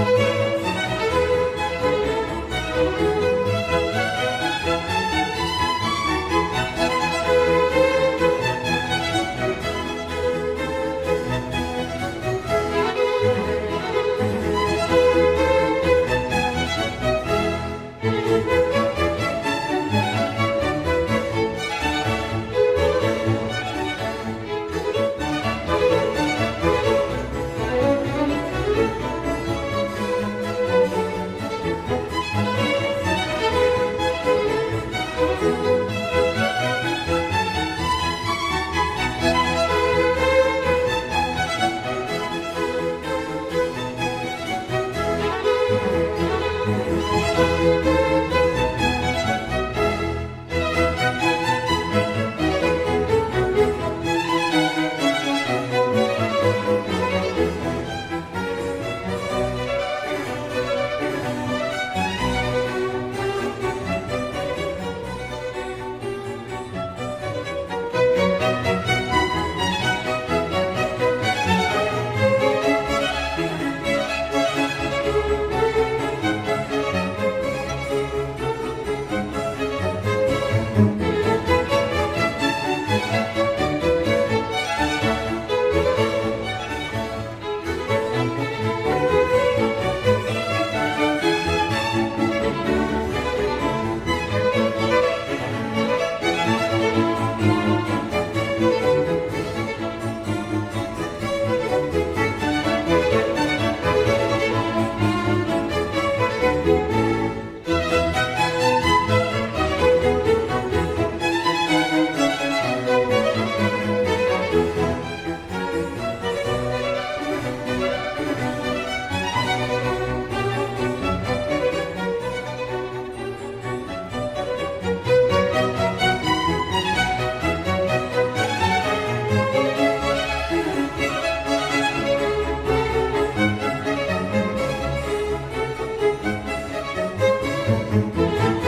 Música Música